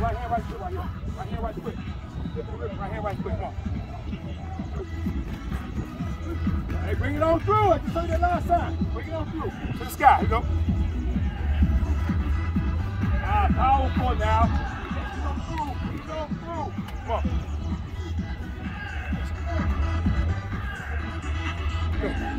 right here, right here, right here. Right quick. Right here, right quick. Come on. Hey, bring it on through. I just told you that last time. Bring it on through. To the sky. Here you go. Ah, powerful now. Get on through. Get through. Come on. Go.